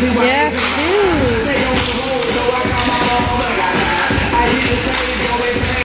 Yeah.